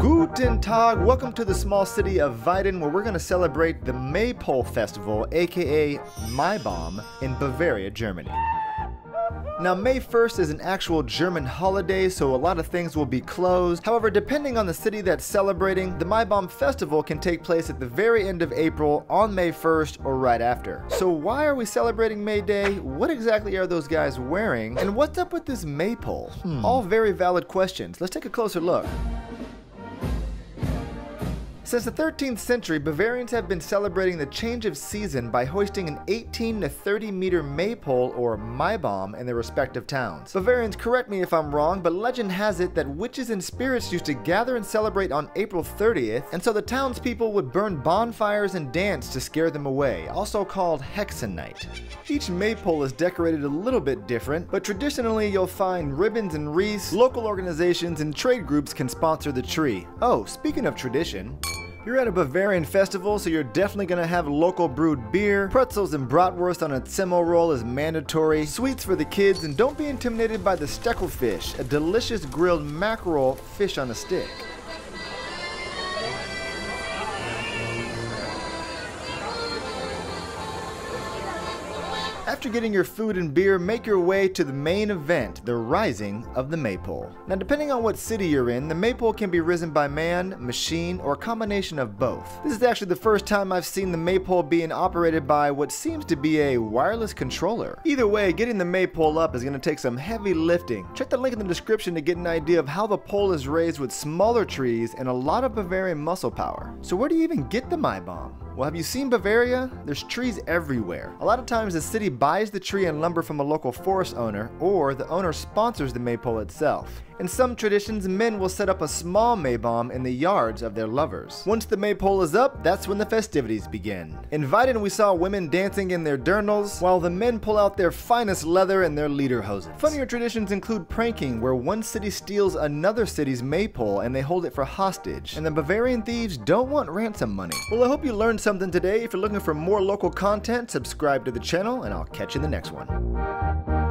Guten Tag, welcome to the small city of Weiden where we're going to celebrate the Maypole Festival, aka Maibaum, in Bavaria, Germany. Now, May 1st is an actual German holiday, so a lot of things will be closed. However, depending on the city that's celebrating, the Maibaum Festival can take place at the very end of April, on May 1st, or right after. So why are we celebrating May Day? What exactly are those guys wearing? And what's up with this maypole? Hmm. All very valid questions. Let's take a closer look. Since the 13th century, Bavarians have been celebrating the change of season by hoisting an 18 to 30 meter maypole or Maibaum in their respective towns. Bavarians, correct me if I'm wrong, but legend has it that witches and spirits used to gather and celebrate on April 30th, and so the townspeople would burn bonfires and dance to scare them away, also called Hexen Night. Each maypole is decorated a little bit different, but traditionally you'll find ribbons and wreaths, local organizations and trade groups can sponsor the tree. Oh, speaking of tradition, you're at a Bavarian festival, so you're definitely gonna have local brewed beer. Pretzels and bratwurst on a Semmel roll is mandatory. Sweets for the kids, and don't be intimidated by the Steckerlfisch, a delicious grilled mackerel fish on a stick. After getting your food and beer, make your way to the main event, the rising of the maypole. Now depending on what city you're in, the maypole can be risen by man, machine, or a combination of both. This is actually the first time I've seen the maypole being operated by what seems to be a wireless controller. Either way, getting the maypole up is going to take some heavy lifting. Check the link in the description to get an idea of how the pole is raised with smaller trees and a lot of Bavarian muscle power. So where do you even get the Maibaum? Well, have you seen Bavaria? There's trees everywhere. A lot of times the city buys the tree and lumber from a local forest owner, or the owner sponsors the maypole itself. In some traditions, men will set up a small Maibaum in the yards of their lovers. Once the maypole is up, that's when the festivities begin. In we saw women dancing in their dirndls, while the men pull out their finest leather and their lederhosen. Funnier traditions include pranking, where one city steals another city's maypole and they hold it for hostage, and the Bavarian thieves don't want ransom money. Well, I hope you learned something today. If you're looking for more local content, subscribe to the channel, and I'll catch you in the next one.